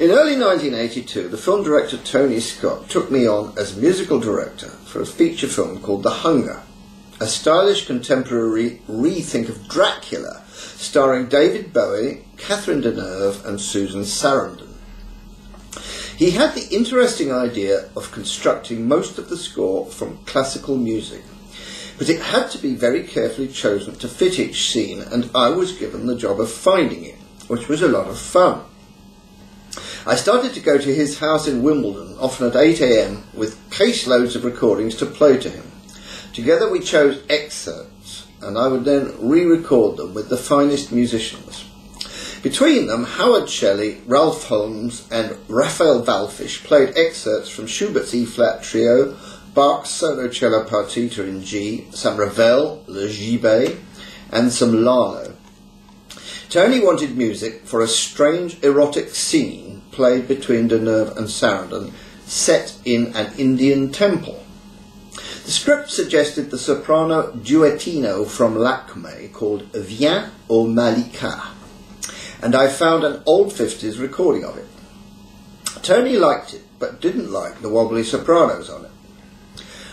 In early 1982, the film director Tony Scott took me on as musical director for a feature film called The Hunger, a stylish contemporary rethink of Dracula starring David Bowie, Catherine Deneuve and Susan Sarandon. He had the interesting idea of constructing most of the score from classical music, but it had to be very carefully chosen to fit each scene, and I was given the job of finding it, which was a lot of fun. I started to go to his house in Wimbledon, often at 8am, with caseloads of recordings to play to him. Together we chose excerpts, and I would then re-record them with the finest musicians. Between them, Howard Shelley, Ralph Holmes, and Raphael Wallfisch played excerpts from Schubert's E-flat trio, Bach's solo cello partita in G, some Ravel, Le Gibet, and some Lalo. Tony wanted music for a strange erotic scene played between Deneuve and Sarandon, set in an Indian temple. The script suggested the soprano duettino from Lakme called Viens au Mallika and I found an old 50s recording of it. Tony liked it, but didn't like the wobbly sopranos on it.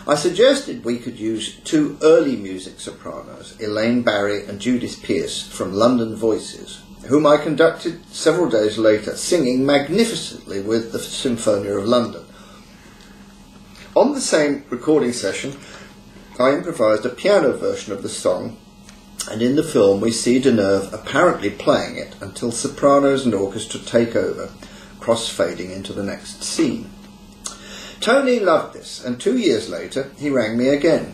I suggested we could use two early music sopranos, Elaine Barry and Judith Pierce from London Voices, whom I conducted several days later, singing magnificently with the Sinfonia of London. On the same recording session, I improvised a piano version of the song and in the film we see Deneuve apparently playing it until sopranos and orchestra take over, cross-fading into the next scene. Tony loved this, and two years later he rang me again.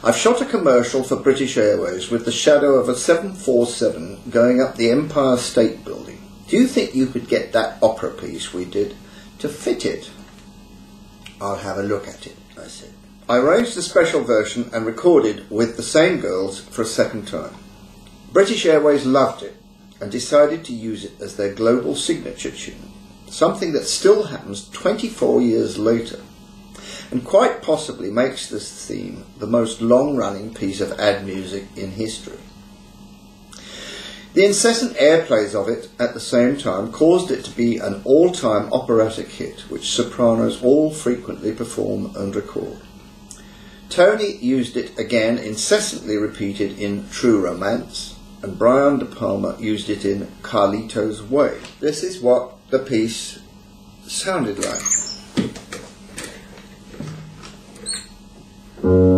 I've shot a commercial for British Airways with the shadow of a 747 going up the Empire State Building. Do you think you could get that opera piece we did to fit it? I'll have a look at it, I said. I arranged a special version and recorded with the same girls for a second time. British Airways loved it and decided to use it as their global signature tune, something that still happens 24 years later, and quite possibly makes this theme the most long-running piece of ad music in history. The incessant airplays of it at the same time caused it to be an all-time operatic hit, which sopranos all frequently perform and record. Tony used it again, incessantly repeated in True Romance, and Brian De Palma used it in Carlito's Way. This is what the piece sounded like. Mm-hmm.